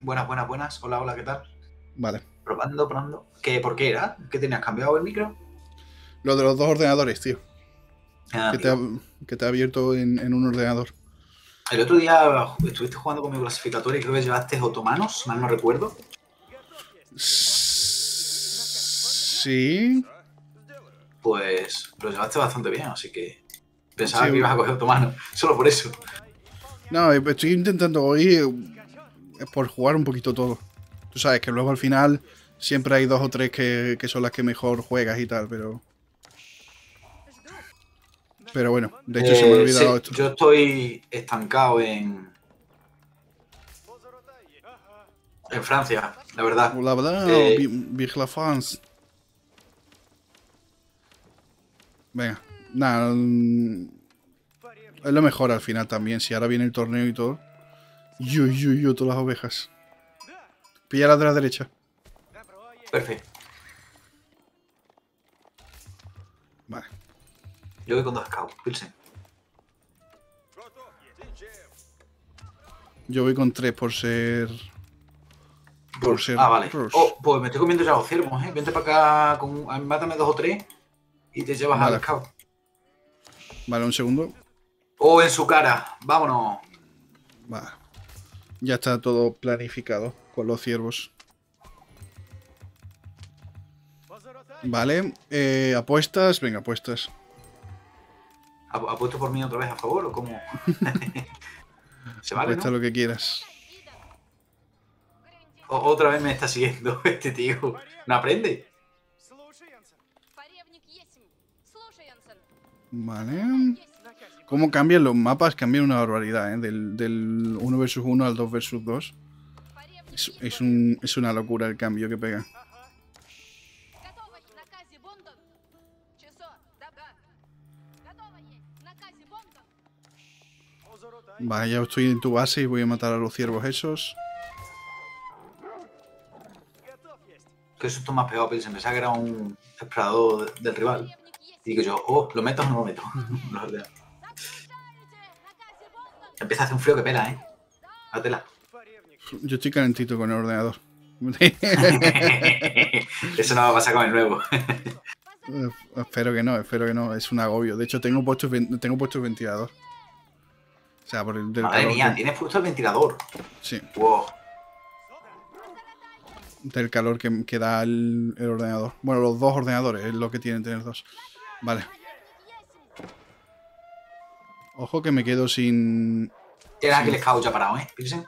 Buenas, buenas, buenas. Hola, hola, ¿qué tal? Vale. Probando, probando. ¿Qué, ¿Por qué era? ¿Qué tenías cambiado el micro? Lo de los dos ordenadores, tío. Ah, que, te ha, que te ha abierto en, en un ordenador. El otro día estuviste jugando con mi clasificatoria y creo que llevaste otomanos, mal no recuerdo. Sí. Pues lo llevaste bastante bien, así que pensaba Sí. que ibas a coger otomanos, solo por eso. No, estoy intentando hoy por jugar un poquito todo. Tú sabes que luego al final siempre hay dos o tres que, que son las que mejor juegas y tal, pero. Pero bueno, de hecho se me ha Eh, olvidado sí, esto. Yo estoy estancado en. En Francia, la verdad. Eh, la France. Venga, nada. mm, Es lo mejor al final también. Si ahora viene el torneo y todo. Yo, yo, yo, todas las ovejas. Pilla la de la derecha. Perfecto. Vale. Yo voy con dos scouts, Pilsen. Yo voy con tres por ser. Por ser. Ah, vale. Oh, pues me estoy comiendo ya los ciervos, ¿eh? Vente para acá, con... mátame dos o tres y te llevas Vale. al scout. Vale, un segundo. Oh, en su cara. Vámonos. Vale. Ya está todo planificado con los ciervos. Vale, eh, apuestas, venga, apuestas. ¿Apuesto por mí otra vez a favor o cómo? Se vale, Apuesta ¿no? lo que quieras. Otra vez me está siguiendo este tío. ¿No aprende? Vale cómo cambian los mapas, cambian una barbaridad, ¿eh? del, del 1 vs 1 al 2 vs 2. Es, es, un, es una locura el cambio que pega. Vaya, estoy en tu base y voy a matar a los ciervos esos. Que eso toma peor, pero se pensaba que era un explorador del rival. Y digo yo, oh, ¿lo meto o no lo meto? Empieza a hacer un frío que pela, ¿eh? Hátela. Yo estoy calentito con el ordenador. Eso no va a pasar con el nuevo. Espero que no, espero que no. Es un agobio. De hecho, tengo puesto, tengo puesto el ventilador. O sea, por el del Madre calor mía, que- tienes puesto el ventilador. sí, Wow. del calor que, que da el, el ordenador. Bueno, los dos ordenadores es lo que tienen tener dos. Vale. Ojo que me quedo sin. Aquí el scout ya parado, ¿eh? Pilsen.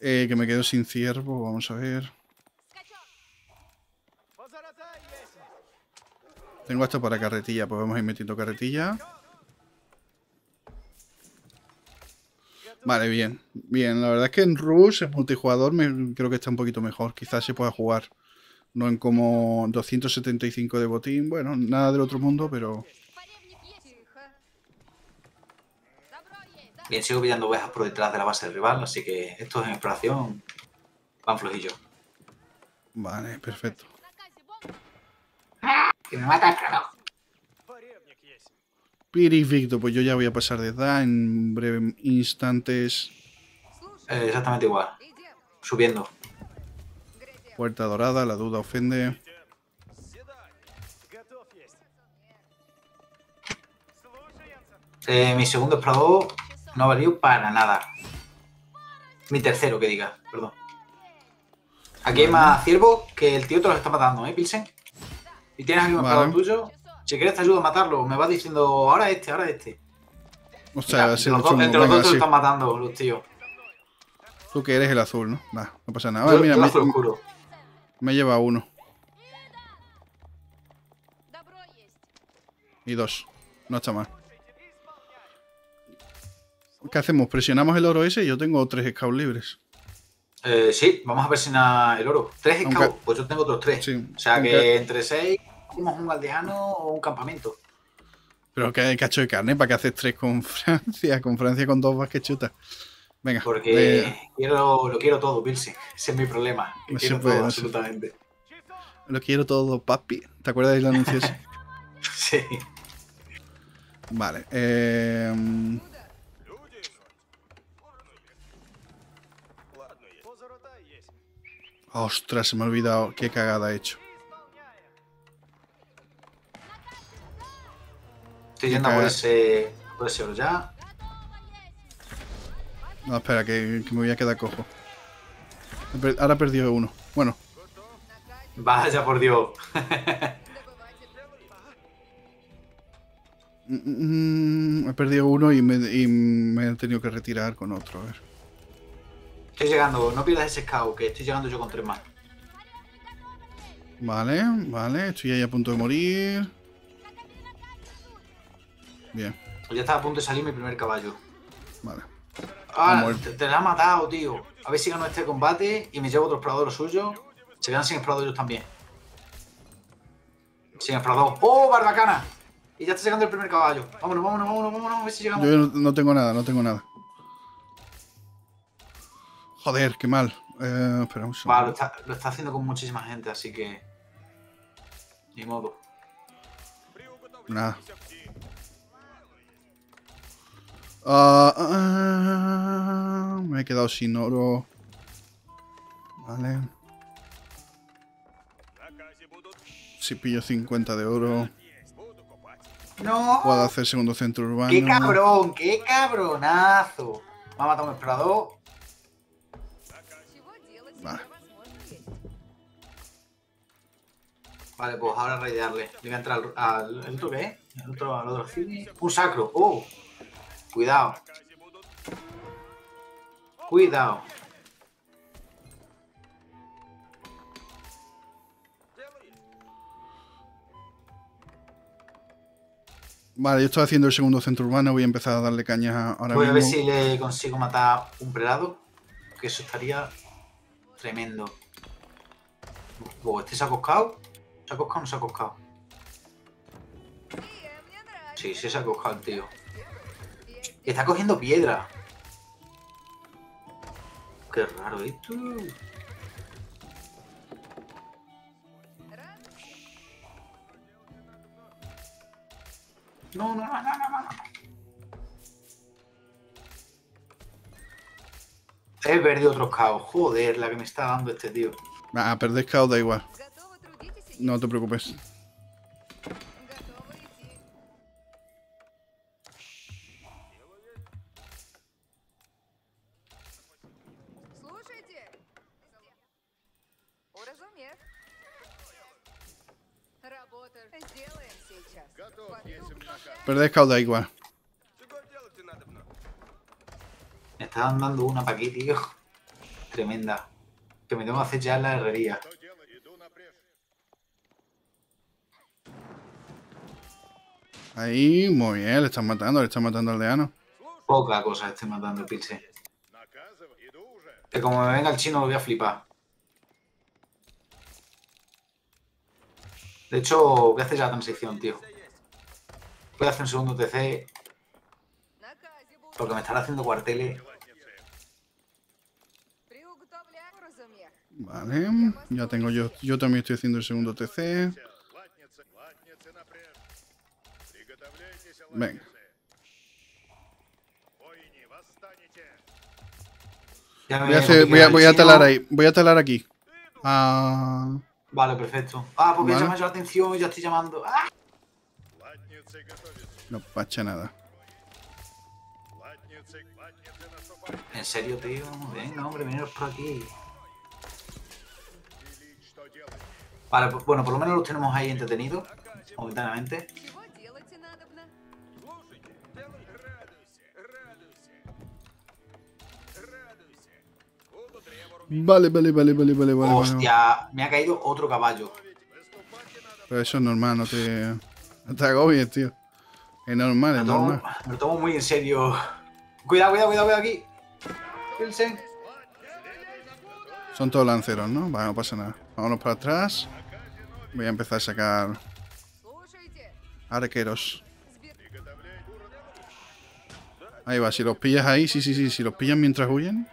eh, que me quedo sin ciervo. Vamos a ver. Tengo esto para carretilla, pues vamos a ir metiendo carretilla. Vale, bien. Bien, la verdad es que en Rush, en multijugador, me, creo que está un poquito mejor. Quizás se pueda jugar. No en como 275 de botín. Bueno, nada del otro mundo, pero... Bien, sigo pillando ovejas por detrás de la base del rival, así que estos en exploración van flojillos. Vale, perfecto. ¡Ah! ¡Que me mata el! Perfecto, pues yo ya voy a pasar de edad en breves instantes. Eh, exactamente igual. Subiendo. Puerta dorada, la duda ofende. Eh, mi segundo explorador no ha valido para nada. Mi tercero, que diga, perdón. Aquí hay más ciervos que el tío te los está matando, ¿eh, Pilsen? Y tienes aquí un vale. tuyo. Si quieres te ayudo a matarlo. Me vas diciendo ahora este, ahora este. O sea, entre los, dos, entre los están matando los tíos. Tú que eres el azul, ¿no? Nah, no pasa nada. Yo, mira, yo me, azul oscuro. me lleva uno. Y dos. No está mal. ¿Qué hacemos? ¿Presionamos el oro ese? Yo tengo tres scouts libres. Eh, sí, vamos a presionar el oro. ¿Tres Aunque- scouts? Pues yo tengo otros tres. Sí, O sea aunque- que entre seis, hacemos un aldeano o un campamento. Pero que cacho de carne, ¿para qué haces tres con Francia? Con Francia con dos vas que chuta. Venga, Porque quiero, lo quiero todo, Pilsen. Ese es mi problema. No se quiero puede, todo, no absolutamente. lo quiero todo, papi. ¿Te acuerdas del anuncio ese? Sí. Vale. eh, Ostras, se me ha olvidado. Qué cagada he hecho. Estoy yendo por ese, por ese ya. No, espera, que, que me voy a quedar cojo. Ahora he perdido uno. Bueno, Vaya por Dios. mm, mm, he perdido uno y me, y me he tenido que retirar con otro. A ver. Estoy llegando, no pierdas ese scout, que estoy llegando yo con tres más. Vale, vale. Estoy ahí a punto de morir. Bien, Ya estaba a punto de salir mi primer caballo. vale. Ah, te, te la ha matado, tío. A ver si gano este combate y me llevo otro explorador suyo. Se quedan sin explorador ellos también. Sin explorador. ¡Oh, barbacana! Y ya está llegando el primer caballo. Vámonos, vámonos, vámonos, vámonos. A ver si llegamos. Yo no, no tengo nada, no tengo nada. Joder, qué mal. Eh, espera un Va, segundo. lo está, lo está haciendo con muchísima gente, así que. Ni modo. Nada. Ah, ah, me he quedado sin oro. Vale. Si pillo 50 de oro, ¡No! puedo hacer segundo centro urbano. ¡Qué cabrón! ¡Qué cabronazo! Me ha matado un explorador. Vale, pues ahora raidearle. Le voy a entrar al, al ¿el otro qué es? ¿El otro, al otro cine? Un sacro. ¡Oh! Cuidado. Cuidado. Vale, yo estoy haciendo el segundo centro urbano, voy a empezar a darle caña ahora Voy a mismo. ver si le consigo matar un prelado. Que eso estaría tremendo. Oh, ¿Este se ha coscado? ¿Se ha coscado o no se ha coscado? Sí, sí se ha coscado el tío. Está cogiendo piedra. Qué raro esto. No, no, no, no, no, no. He perdido otros caos. Joder, la que me está dando este tío. Ah, perdés caos da igual. No te preocupes. Perdés cauda igual. Me estaban dando una pa' aquí, tío. Tremenda. Que me tengo que hacer ya la herrería. Ahí, muy bien, le están matando, le están matando al aldeano. Poca cosa esté matando el pinche. Que como me venga el chino me voy a flipar. De hecho, voy a hacer la transición, tío. Voy a hacer un segundo TC. Porque me están haciendo cuarteles. Vale, ya tengo yo. Yo también estoy haciendo el segundo TC. Venga. Voy a, hacer, voy, a, voy a talar ahí. Voy a talar aquí. Ah, Vale, perfecto. Ah, me Vale. llama la atención y ya estoy llamando. ¡Ah! no pacha nada. ¿En serio, tío? Venga, hombre, veniros por aquí. Vale, pues, bueno, por lo menos los tenemos ahí entretenidos, momentáneamente. Vale, vale, vale, vale, vale, vale. Hostia, me ha caído otro caballo. Pero eso es normal, no te, no te agobies, tío. Es normal, es ah, normal. Me lo tomo muy en serio. Cuidado, cuidado, cuidado, cuidado aquí. Pilsen. Son todos lanceros, ¿no? Vale, no pasa nada. Vámonos para atrás. Voy a empezar a sacar arqueros. Ahí va, si los pillas ahí, sí, sí, sí, si los pillan mientras huyen.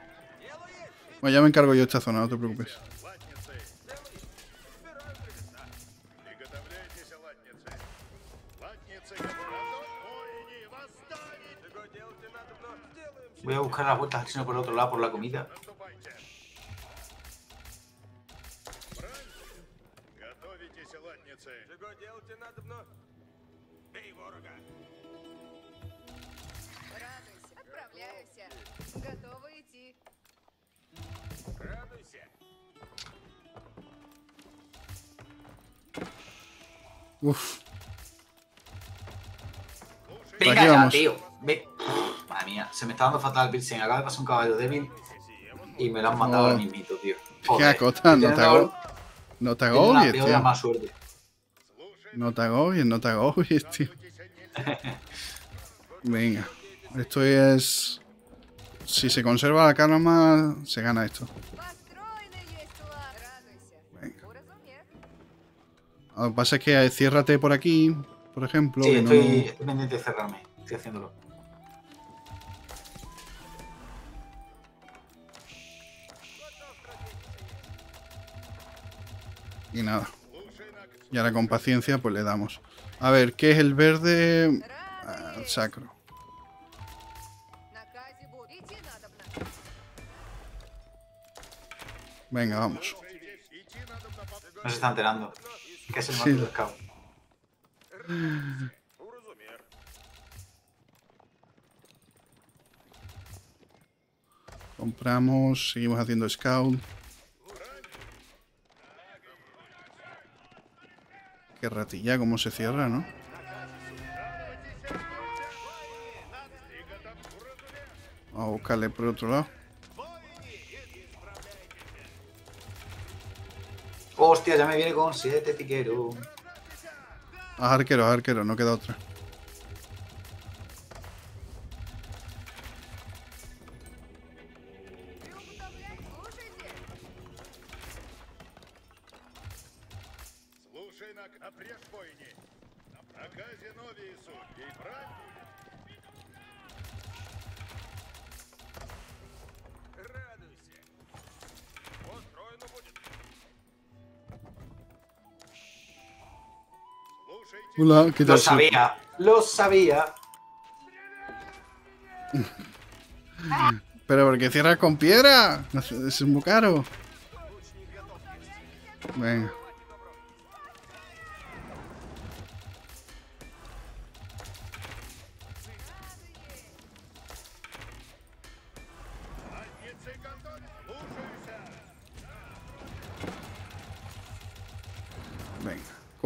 Bueno, ya me encargo yo esta zona, no te preocupes. Voy a buscar las vueltas al chino por el otro lado por la comida. Готовы Uf, Venga ya, tío. Ve- Madre mía, se me está dando fatal Pilsen. Acaba de pasar un caballo débil y me lo han matado ahora mismito, tío. qué acota, no te agobies. No te agobies, tío. más suerte. No te agobies, no te agobies, tío. Venga, esto es... Si se conserva la calma, se gana esto. Venga. Lo que pasa es que ciérrate por aquí, por ejemplo. Sí, estoy, no... pendiente de cerrarme. Estoy haciéndolo. Y nada. Y ahora con paciencia pues le damos. A ver, ¿qué es el verde? Ah, sacro. Venga, vamos. No se está enterando. Que es el sí. Compramos, seguimos haciendo scout. Qué ratilla, cómo se cierra, ¿no? Vamos a buscarle por otro lado. Ya me viene con 7 piqueros. Haz arquero, arquero, no queda otra. Hola, ¿qué Lo tal? sabía. Lo sabía. Pero porque cierras con piedra. Es muy caro. Venga.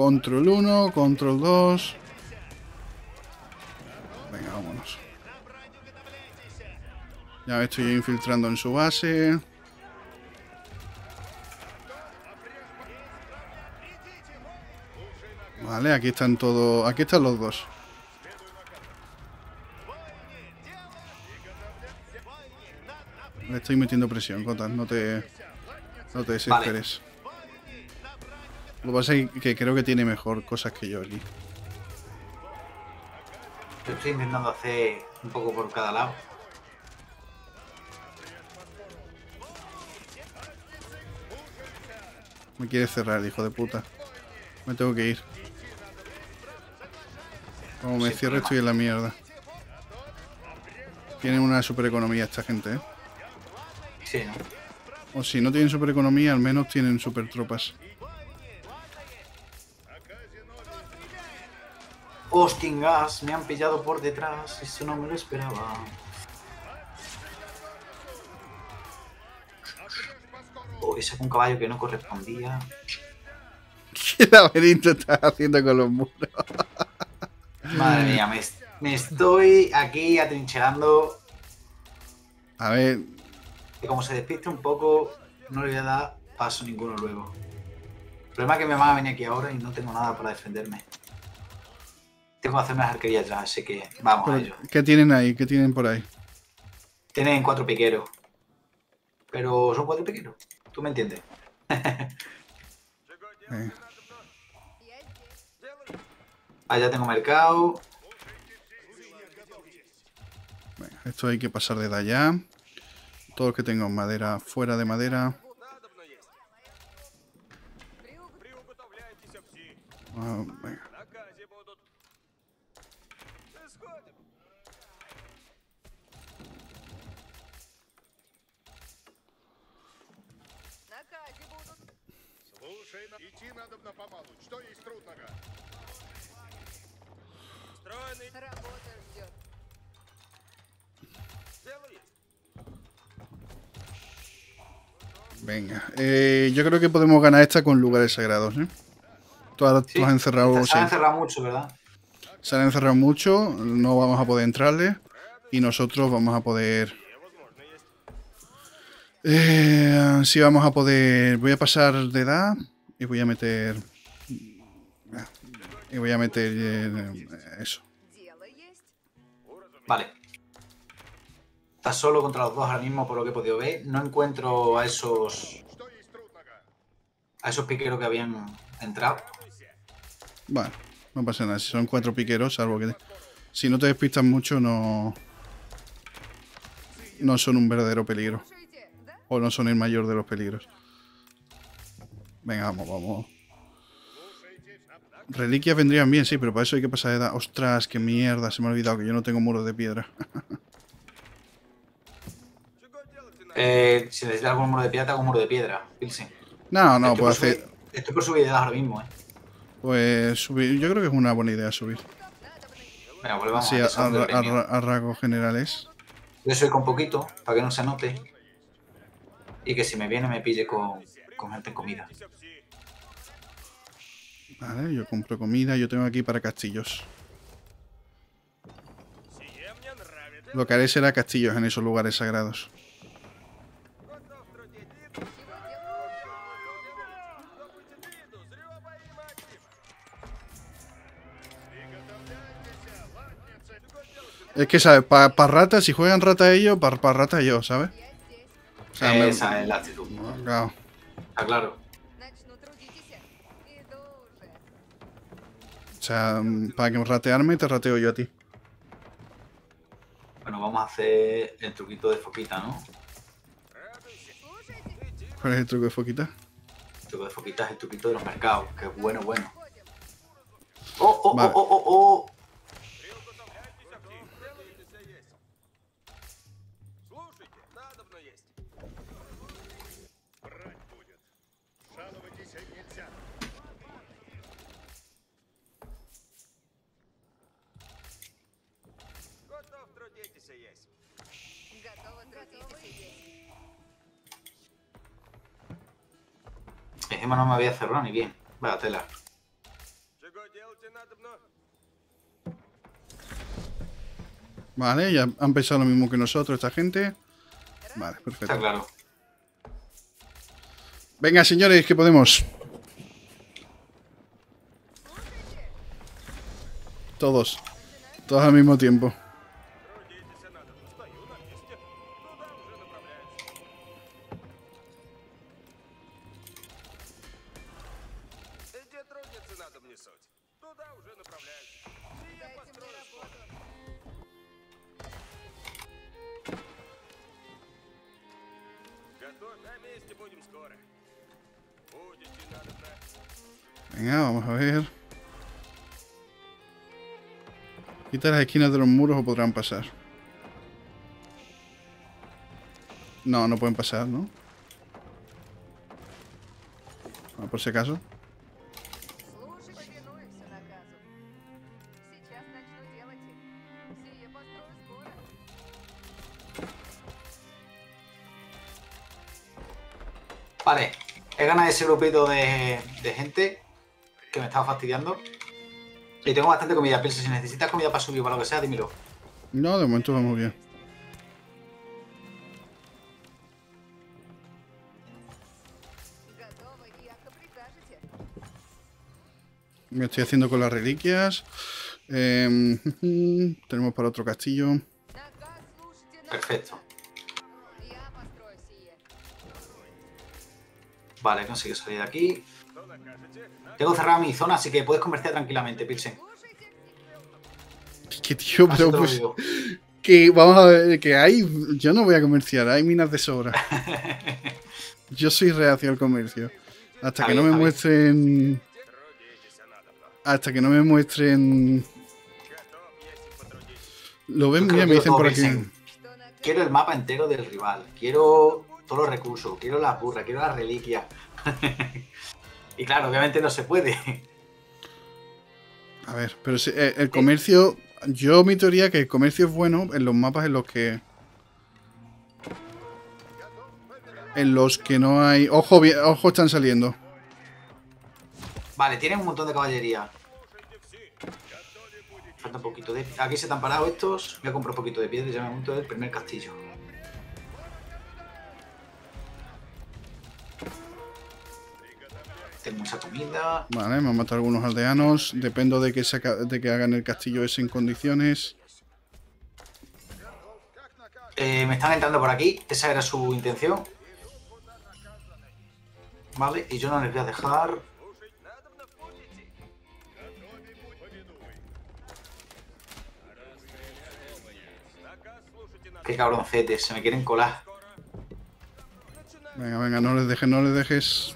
Control 1, control 2. Venga, vámonos. Ya me estoy infiltrando en su base. Vale, aquí están todos. Aquí están los dos. Le estoy metiendo presión, Cotas. No te. No te desesperes. Lo que pasa es que creo que tiene mejor cosas que yo aquí. Yo estoy intentando hacer un poco por cada lado. Me quiere cerrar, hijo de puta. Me tengo que ir. Como me cierre estoy en la mierda. Tienen una super economía esta gente, ¿eh? Sí, ¿no? O si no tienen super economía, al menos tienen super tropas. Hosting gas, me han pillado por detrás. Eso no me lo esperaba. Oh, ese un caballo que no correspondía. ¿Qué laberinto estás haciendo con los muros? Madre mía, me, me estoy aquí atrincherando. A ver, Que como se despiste un poco, no le voy a dar paso ninguno luego. El problema es que mi mamá viene aquí ahora y no tengo nada para defenderme. Tengo que hacer unas arquerías atrás, así que vamos a ello. ¿Qué tienen ahí? ¿Qué tienen por ahí? Tienen cuatro piqueros. Pero son cuatro piqueros. Tú me entiendes. eh. Allá tengo mercado. Esto hay que pasar desde allá. Todo lo que tengo madera fuera de madera. Ah, venga. Идти надо помалу. Что есть трудного? Встроенный. Работа ждет. Дело есть. Venga, eh, yo creo que podemos ganar esta con lugares sagrados, ¿eh? Tú ahora tú Sí. has encerrado, Se han sí. encerrado mucho, ¿verdad? Se han encerrado mucho, no vamos a poder entrarle y nosotros vamos a poder... Возможно, есть. Eh, sí, vamos a poder... Voy a pasar de edad Y voy a meter... Y voy a meter eh, eso. Vale. Está solo contra los dos ahora mismo, por lo que he podido ver. No encuentro a esos... A esos piqueros que habían entrado. Bueno, no pasa nada. Si son cuatro piqueros, salvo que... Si no te despistas mucho, no... No son un verdadero peligro. O no son el mayor de los peligros. Venga, vamos, vamos. Reliquias vendrían bien, sí, pero para eso hay que pasar de edad. Ostras, qué mierda, se me ha olvidado que yo no tengo muros de piedra. eh, si necesitas algún muro de piedra, te hago muro de piedra, Pilsen. No, no, estoy puedo hacer... Estoy por subir de edad ahora mismo, eh. Pues subir, yo creo que es una buena idea subir. Venga, volvamos a, a, a, a rasgos generales. Yo soy con poquito, para que no se note. Y que si me viene me pille con, con gente comida. Vale, yo compro comida, yo tengo aquí para castillos. Lo que haré será castillos en esos lugares sagrados. Es que, ¿sabes? Para pa ratas, si juegan rata ellos, para pa rata yo, ¿sabes? Esa es la actitud. No. Está claro. O sea, para que ratearme te rateo yo a ti. Bueno, vamos a hacer el truquito de foquita, ¿no? ¿Cuál es el truco de foquita? El truco de foquita es el truquito de los mercados, que es bueno, bueno. ¡Oh, oh, oh, oh, oh, oh! cerrón y bien. Vaya tela. Vale, ya han pensado lo mismo que nosotros esta gente. Vale, perfecto. Está claro. Venga, señores, que podemos. Todos. Todos al mismo tiempo. суть. Туда уже направляюсь. Сие Дайте мне построю работу. Готовь, на месте будем скоро. Будете надобно. Venga, vamos a ver. Quita las esquinas de los muros o podrán pasar. No, no pueden pasar, ¿no? Ah, por si acaso. ese grupito de, gente que me estaba fastidiando. Y tengo bastante comida, pienso, si necesitas comida para subir o para lo que sea, dímelo. No, de momento vamos bien. Me estoy haciendo con las reliquias. Em, tenemos para otro castillo. Perfecto. Vale, he conseguido salir de aquí. Tengo cerrada mi zona, así que puedes comerciar tranquilamente, Pilsen. Que tío, pero pues. Que vamos a ver, que hay. Yo no voy a comerciar, hay minas de sobra. yo soy reacio al comercio. Hasta que no me muestren. Hasta que no me muestren. Lo ven bien, me dicen por aquí. Quiero el mapa entero del rival. Quiero todos los recursos. Quiero las burras. Quiero las reliquias. Y claro, obviamente no se puede. A ver, pero si- eh, el comercio. Yo mi teoría que el comercio es bueno en los mapas en los que. En los que no hay. Ojo, ojo, están saliendo. Vale, tienen un montón de caballería. Falta un poquito de... Aquí se te han parado estos. Voy a comprar un poquito de piedra y ya me monto el primer castillo. Mucha comida. Vale, me han matado algunos aldeanos. Dependo de que, saca- de que hagan el castillo ese en condiciones. Eh, me están entrando por aquí. Esa era su intención. Vale, y yo no les voy a dejar... Qué cabroncetes, se me quieren colar. Venga, venga, no les dejes, no les dejes.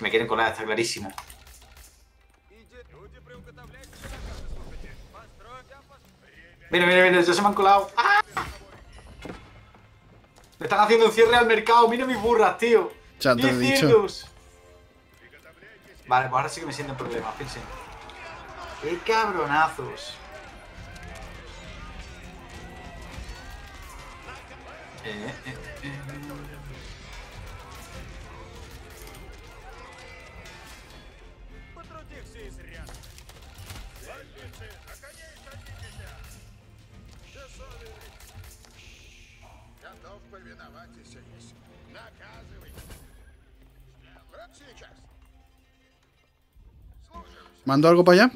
Me quieren colar, está clarísimo. Mira, mira, mira, ya se me han colado. ¡Ah! Me están haciendo un cierre al mercado. Mira mis burras, tío. Ya te he dicho. Vale, pues ahora sí que me siento en problemas, fíjense. ¡Qué cabronazos! Eh, eh, eh. ¿Mando algo para allá?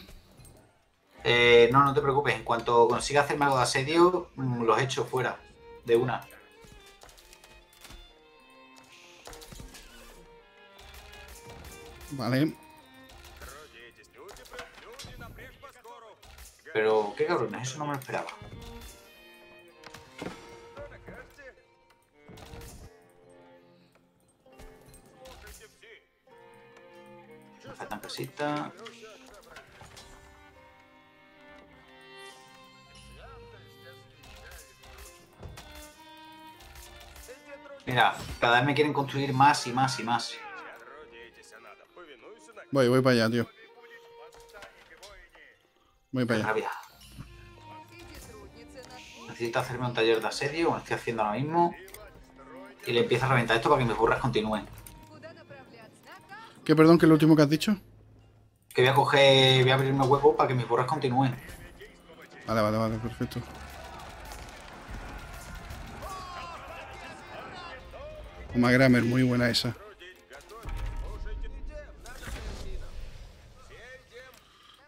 Eh, no, no te preocupes. En cuanto consiga hacerme algo de asedio, mm, los echo fuera. De una. Vale. Pero, qué cabrones, eso no me lo esperaba. Me faltan casitas. Mira, cada vez me quieren construir más y más y más. Voy, voy para allá, tío. Voy para allá. Necesito hacerme un taller de asedio, como estoy haciendo ahora mismo. Y le empiezo a reventar esto para que mis burras continúen. ¿Qué, perdón, ¿Qué es lo último que has dicho? Que voy a coger, voy a abrirme hueco para que mis burras continúen. Vale, vale, vale, perfecto. Coma Grammer, muy buena esa.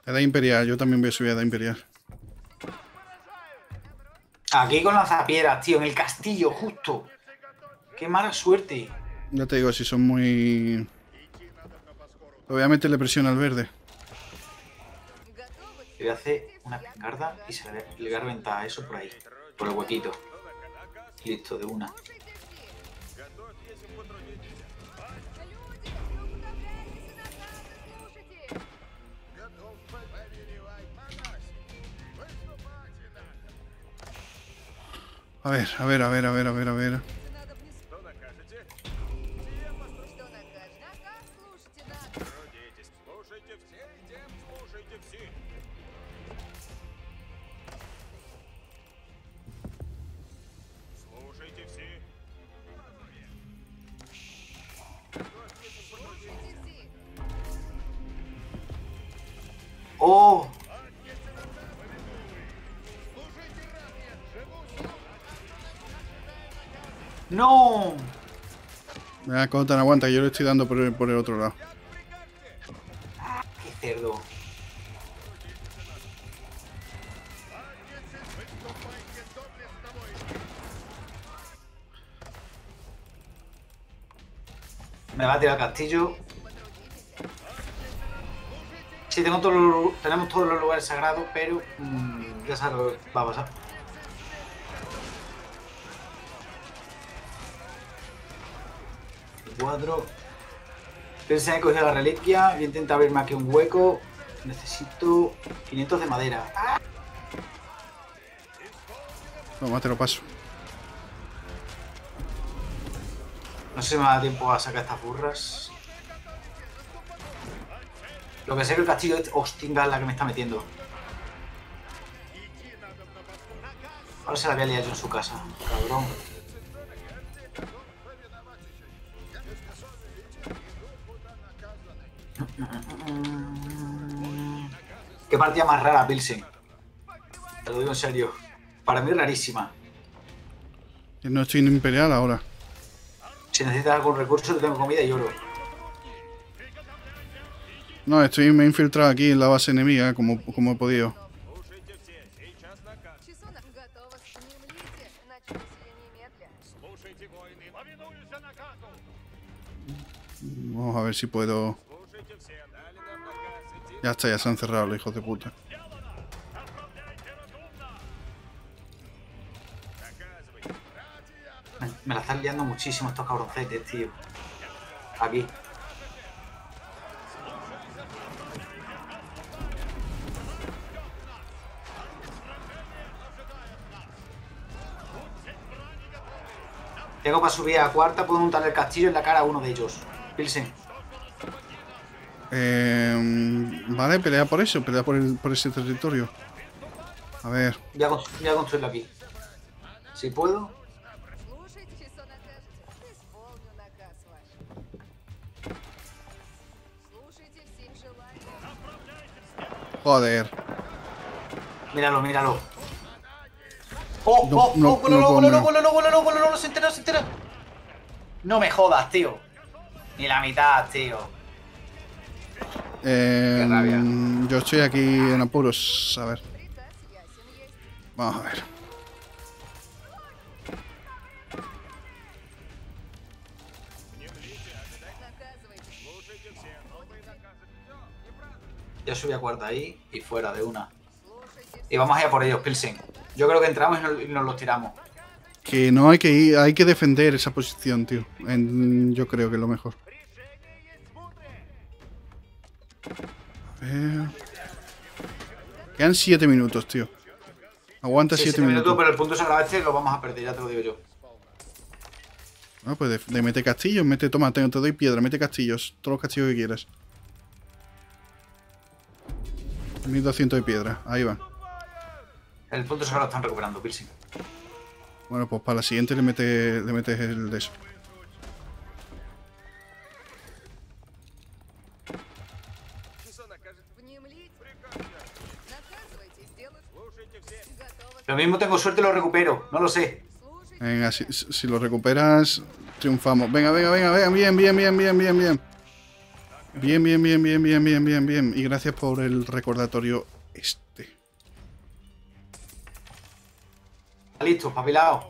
Edad Imperial, yo también voy a subir a Edad Imperial. Aquí con las zapieras, tío, en el castillo, justo. Qué mala suerte. Ya te digo, si son muy... Voy a meterle presión al verde. Le voy a hacer una pingarda y se le voy a ventaja a eso por ahí, por el huequito. Listo, de una. A ver, a ver, a ver, a ver, a ver, a ver. ¡No! Venga, Cotan, aguanta, yo le estoy dando por el, por el otro lado. ¡Qué cerdo! Me va a tirar el castillo. Sí, tengo lu- tenemos todos los lugares sagrados, pero mm, ya sabes lo que va a pasar. El cuadro. Pensé que he cogido la reliquia. Voy a intentar abrirme aquí un hueco. Necesito 500 de madera. ¡Ah! Vamos, te lo paso. No sé si me da tiempo a sacar estas burras. Lo que sé que el castillo es hostinga es la que me está metiendo. Ahora se la voy a liar yo en su casa, cabrón. partida más rara, Pilsen. Te lo digo en serio. Para mí rarísima. No estoy en Imperial ahora. Si necesitas algún recurso, yo tengo comida y oro. No, estoy, me he infiltrado aquí en la base enemiga, como, como he podido. Vamos a ver si puedo... Ya está, ya se han cerrado los hijos de puta. Me, la están liando muchísimo estos cabroncetes, tío. Aquí. Tengo para subir a cuarta, puedo montar el castillo en la cara a uno de ellos. Pilsen. Em, vale, pelea por eso, pelea por, ese territorio. A ver. Voy a, construirlo aquí. Si puedo. Joder. Míralo, míralo. Oh, ¡Oh, no, oh, no, ¡Vuelo, vuelo, vuelo, vuelo, vuelo, vuelo! ¡Se entera, se entera! No me jodas, tío. Ni la mitad, tío. Eh. Yo estoy aquí en apuros. A ver. Vamos a ver. Yo subí a cuarta ahí y fuera de una. Y vamos allá por ellos, Pilsen. Yo creo que entramos y nos, los tiramos. Que no hay que ir, hay que defender esa posición, tío. Yo creo que es lo mejor. Ver. Quedan 7 minutos, tío. Aguanta Sí, 7 siete minutos. pero el punto sagrado este lo vamos a perder, ya te lo digo yo. Ah, pues de, de mete castillos, mete, toma, te, doy piedra, mete castillos, todos los castillos que quieras. 1200 de piedra, ahí va. El punto sagrado lo están recuperando, Pilsen. Bueno, pues para la siguiente le, mete, le metes el de eso. Lo mismo tengo suerte y lo recupero, no lo sé. Venga, si, lo recuperas, triunfamos. Venga, venga, venga, venga, bien, bien, bien, bien, bien, bien. Bien, bien, bien, bien, bien, bien, bien, bien. Y gracias por el recordatorio este. Listo, papilados.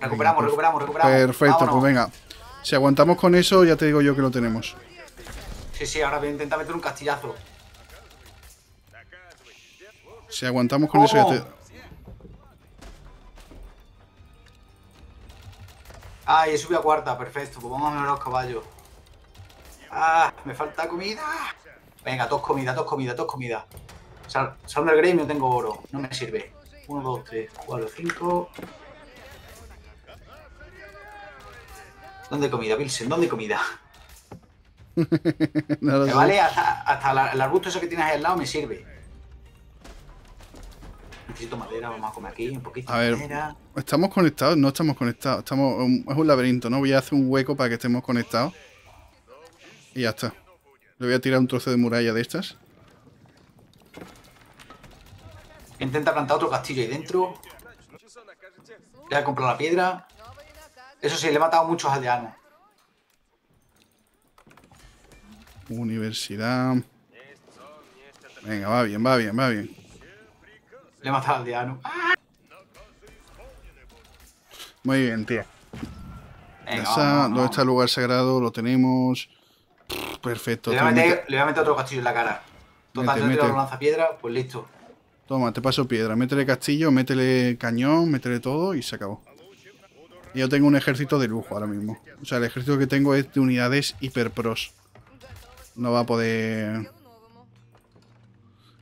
Recuperamos, recuperamos, recuperamos. Perfecto, pues venga. Si aguantamos con eso, ya te digo yo que lo tenemos. Sí, sí, ahora voy a intentar meter un castillazo. Si aguantamos con eso, ya te... Oh. Ah, y he subido a cuarta, perfecto. Pues vamos a mejorar los caballos. Ah, me falta comida. Venga, dos comidas, dos comidas, dos comidas. Sal, sal del gremio, tengo oro. No me sirve. Uno, dos, tres, cuatro, cinco. ¿Dónde hay comida, Pilsen? ¿Dónde comida? No lo Me vale, hasta, hasta la- el arbusto ese que tienes ahí al lado me sirve. Necesito madera, vamos a comer aquí un poquito. A madera. ¿estamos conectados? No estamos conectados. Estamos, es un laberinto, ¿no? Voy a hacer un hueco para que estemos conectados. Y ya está. Le voy a tirar un trozo de muralla de estas. Intenta plantar otro castillo ahí dentro. Le he comprado la piedra. Eso sí, le he matado a muchos aldeanos. Universidad. Venga, va bien, va bien, va bien. Le he matado a aldeanos. Muy bien, tío. Venga, Esa- vamos, vamos, ¿Dónde está el lugar sagrado? Lo tenemos. Perfecto. Le voy, a meter, le voy a meter otro castillo en la cara. Total, Mete, mete. un lanzapiedra, pues listo. Toma, te paso piedra. Métele castillo, métele cañón, métele todo y se acabó. Yo tengo un ejército de lujo ahora mismo. O sea, el ejército que tengo es de unidades hiperpros. No va a poder...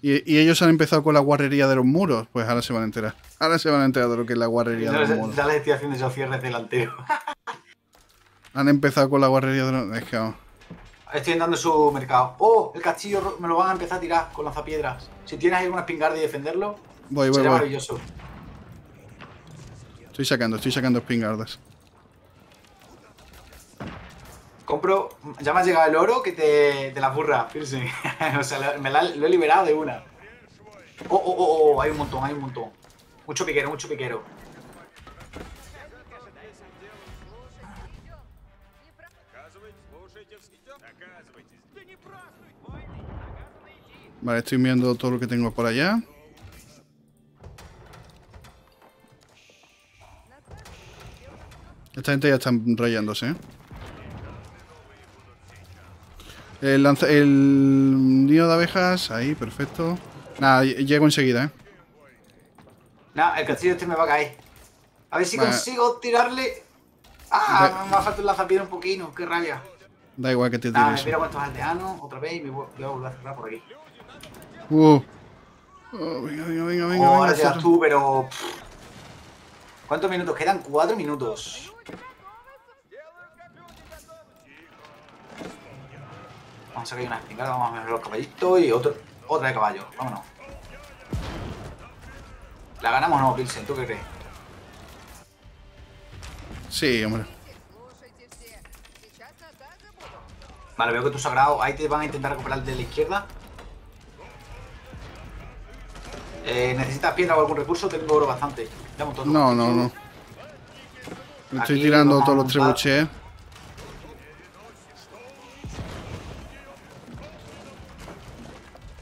Y, ellos han empezado con la guarrería de los muros. Pues ahora se van a enterar. Ahora se van a enterar de lo que es la guarrería de los muros. Ya les estoy haciendo esos cierres delanteros. han empezado con la guarrería de los. Es que. Estoy entrando en su mercado. ¡Oh! El castillo me lo van a empezar a tirar con lanzapiedras. Si tienes ahí espingarda y defenderlo, voy, voy, será maravilloso. Estoy sacando, estoy sacando espingardas compro, ya me ha llegado el oro que te, te la burra, piercing. o sea, me lo he liberado de una. Oh, oh, oh, oh, hay un montón, hay un montón. Mucho piquero, mucho piquero. Vale, estoy viendo todo lo que tengo por allá. Esta gente ya está rayándose, ¿eh? El, el nido de abejas, ahí, perfecto. Nada, ll- llego enseguida, ¿eh? Nah, el castillo este me va a caer. A ver si Vale. consigo tirarle. Ah, me ha faltado el lanzapiedra un poquito, qué rabia. Da igual que te me tires. piro con estos aldeanos otra vez y me voy, voy a volver a cerrar por aquí. Uh. Oh, venga, venga, venga, venga. Oh, ahora venga, tú, pero. ¿Cuántos minutos? Quedan cuatro minutos. Vamos a sacar una espingarda, vamos a mejorar los caballitos y otro, otra de caballo. Vámonos. ¿La ganamos o no, Pilsen? ¿Tú qué crees? Sí, hombre. Vale, veo que tu sagrado. Ahí te van a intentar recuperar de la izquierda. Eh, ¿Necesitas piedra o algún recurso? Tengo oro bastante. No, no, no. Me estoy tirando todos los trebuchés.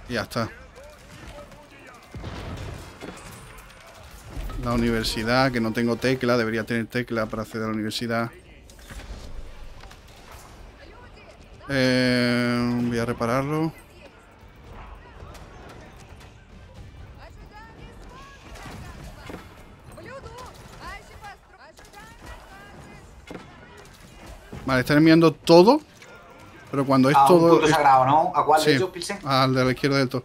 Y ya está. La universidad, que no tengo tecla, debería tener tecla para acceder a la universidad. Eh, voy a repararlo. Vale, están enviando todo pero cuando es a todo. Un punto sagrado, ¿no? ¿A cuál sí, de ellos, Pilsen? Al de la izquierda del todo.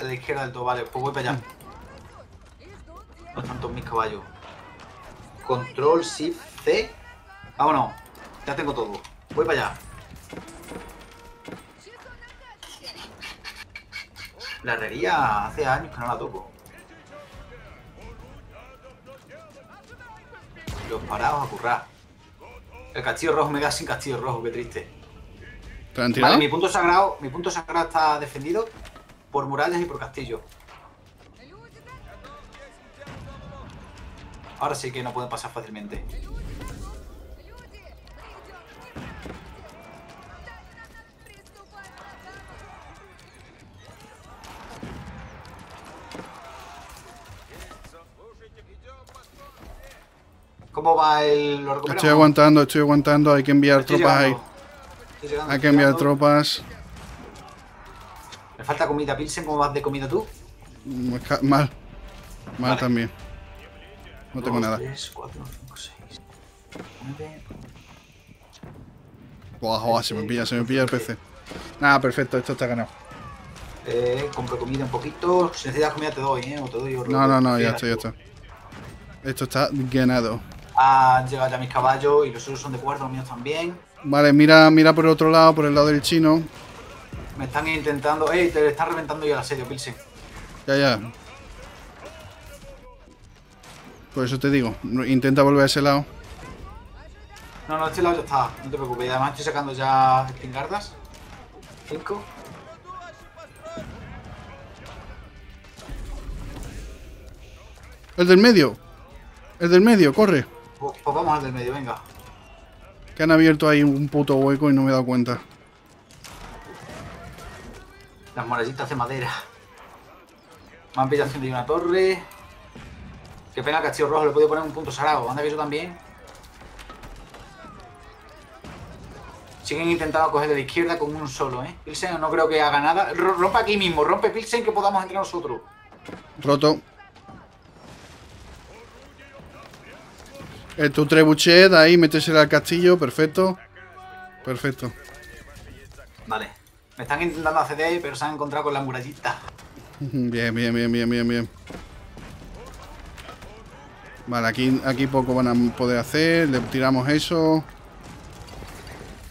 A la izquierda del todo, vale, pues voy para allá. No mis caballos. Control, Shift, C. Vámonos. Ya tengo todo. Voy para allá. La herrería hace años que no la toco. Los parados a currar. El castillo rojo me da sin castillo rojo, qué triste. Vale, mi punto sagrado, mi punto sagrado está defendido por murallas y por castillo. Ahora sí que no pueden pasar fácilmente. Va el.? ¿Lo? Estoy aguantando, estoy aguantando. Hay que enviar Estoy tropas ahí. llegando. Estoy llegando, Hay que enviar llegando. tropas. Me falta comida, Pilsen. ¿Cómo vas de comida tú? Mm, Mal. Mal Vale. también. No tengo Dos, nada. 3, 4, 5, 6, 9. Buah, buah, se me pilla, se me pilla el PC. Nada, perfecto, esto está ganado. Eh, compro comida un poquito. Si necesitas comida te doy, ¿eh? O te doy oro. No, no, no, ya está, ya está. Esto está ganado. Han llegado ya mis caballos y los suyos son de cuarto, los míos también. Vale, mira, mira por el otro lado, por el lado del chino. Me están intentando. ¡Ey! Te están reventando ya el asedio, Pilsen. Ya, ya. Por eso te digo, intenta volver a ese lado. No, no, este lado ya está. No te preocupes. Además estoy sacando ya espingardas. 5. El del medio. El del medio, corre. Pues, pues vamos al del medio, venga. Que han abierto ahí un puto hueco y no me he dado cuenta. Las murallitas de madera. Me han pillado haciendo una torre. Qué pena, castillo rojo. Le he podido poner un punto sagrado. Anda que yo también. Siguen intentando coger de la izquierda con un solo, ¿eh? Pilsen no creo que haga nada. R- rompe aquí mismo. Rompe Pilsen que podamos entre nosotros. Roto. El tu trebuchet ahí, métesela al castillo, perfecto. Perfecto. Vale. Me están intentando acceder, pero se han encontrado con la murallita. Bien, bien, bien, bien, bien, bien. Vale, aquí, aquí poco van a poder hacer. Le tiramos eso.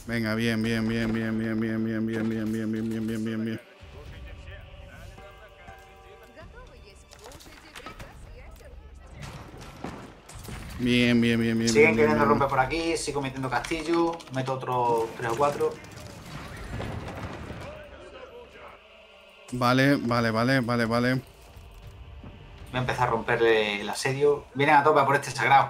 Venga, bien, bien, bien, bien, bien, bien, bien, bien, bien, bien, bien, bien, bien, bien, bien. Bien, bien, bien, bien. Siguen queriendo romper por aquí, sigo metiendo castillo, meto otros 3 o 4. Vale, vale, vale, vale, vale. Voy a empezar a romperle el asedio. Vienen a tope a por este sagrado.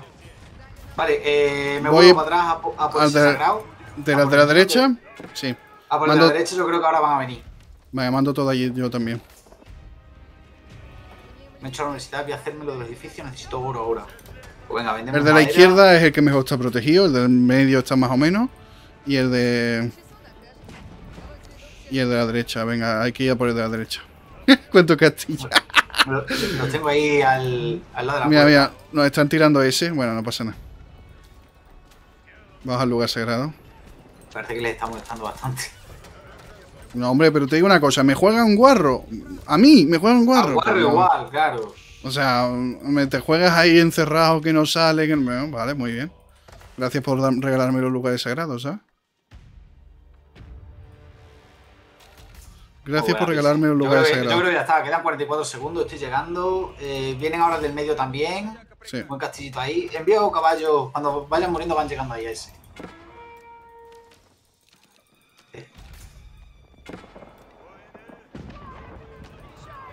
Vale, eh, me Voy vuelvo para atrás a, po- a por de- sagrado. ¿De la, de la derecha? Sí. A por el de Mando- la derecha yo creo que ahora van a venir. Vale, mando todo allí yo también. Me he hecho la universidad, voy a hacerme lo del edificio, necesito oro ahora. Venga, El de la izquierda es el que mejor está protegido, el del medio está más o menos. Y el de. Y el de la derecha, venga, hay que ir a por el de la derecha. Cuento castillo. Lo- Los tengo ahí al, al lado de la Mira, puerta. mira, nos están tirando ese. Bueno, no pasa nada. Vamos al lugar sagrado. Parece que les está molestando bastante. No, hombre, pero te digo una cosa, me juegan un guarro. A mí, me juegan un Ah, guarro. guarro Pues no. igual, claro. O sea, me te juegas ahí encerrado que no sale. Que... no- Vale, muy bien. Gracias por regalarme los lugares sagrados, ¿sabes? Gracias por regalarme los yo lugares creo que- Yo sagrados. creo que ya está, quedan 44 segundos, estoy llegando. Eh, vienen ahora del medio también. Sí. Buen castillito ahí. Envío caballos, cuando vayan muriendo van llegando ahí a ese.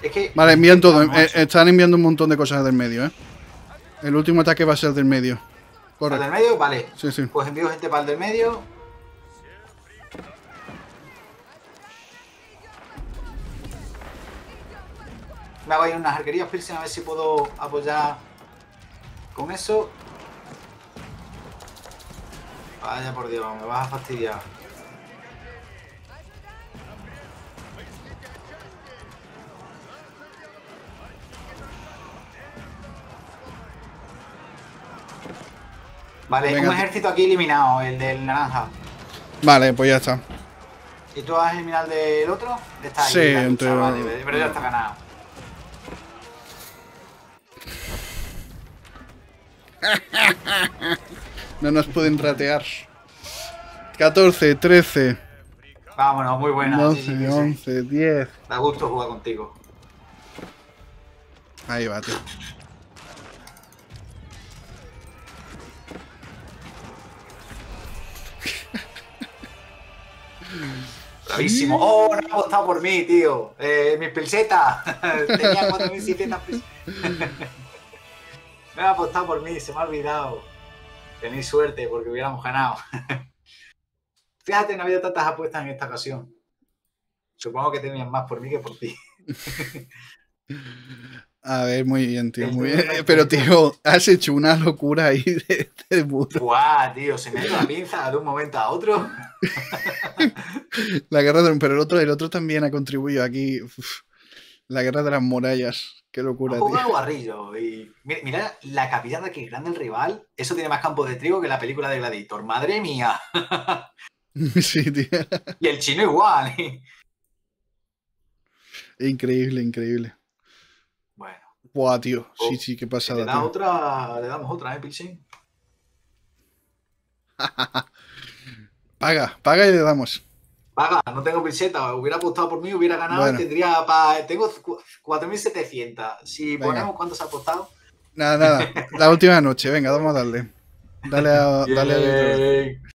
Es que. Vale, envían todo. Eh, están enviando un montón de cosas del medio, ¿eh? El último ataque va a ser del medio. ¿Al Corre. del medio? Vale. Sí, sí. Pues envío gente para el del medio. Me hago ahí unas arquerías piercing a ver si puedo apoyar con eso. Vaya por Dios, me vas a fastidiar. Vale, Venga, un ejército aquí eliminado, el del naranja. Vale, pues ya está. ¿Y tú has eliminado el del otro? Está ahí, Sí, entre- vale, pero ya está ganado. No nos pueden ratear. 14, 13, Vámonos, muy buena. sí, sí, 12, sí. 11, 10. Da gusto jugar contigo. Ahí va, tío. Bravísimo. Oh, no ha apostado por mí, tío. Eh, mis pilsetas. Tenía 4.600 pil- Me ha apostado por mí, se me ha olvidado. Tenéis suerte porque hubiéramos ganado. Fíjate, no ha habido tantas apuestas en esta ocasión. Supongo que tenían más por mí que por ti. A ver, muy bien, tío. Muy bien. Pero, tío, has hecho una locura ahí de, de burro. Buah, tío, se me ha ido la pinza de un momento a otro. La guerra de... Pero el otro, el otro también ha contribuido aquí. Uf. La guerra de las murallas. Qué locura, Un poco guarrillo. Y mira, mira la capillada que grande el rival. Eso tiene más campo de trigo que la película de Gladiator. Madre mía. Sí, tío. Y el chino igual. Increíble, increíble. Buah, tío. Sí, Oh, sí, qué si le pasada, da tío. otra, le damos otra, ¿eh, Pilsen? Paga, paga y le damos. Paga, no tengo pilseta. Hubiera apostado por mí, hubiera ganado. Bueno. Tendría pa- Tengo cu- 4.700. Si Venga. ponemos cuánto se ha apostado. Nada, nada. La última noche, venga, vamos a darle. Dale a. Dale a-.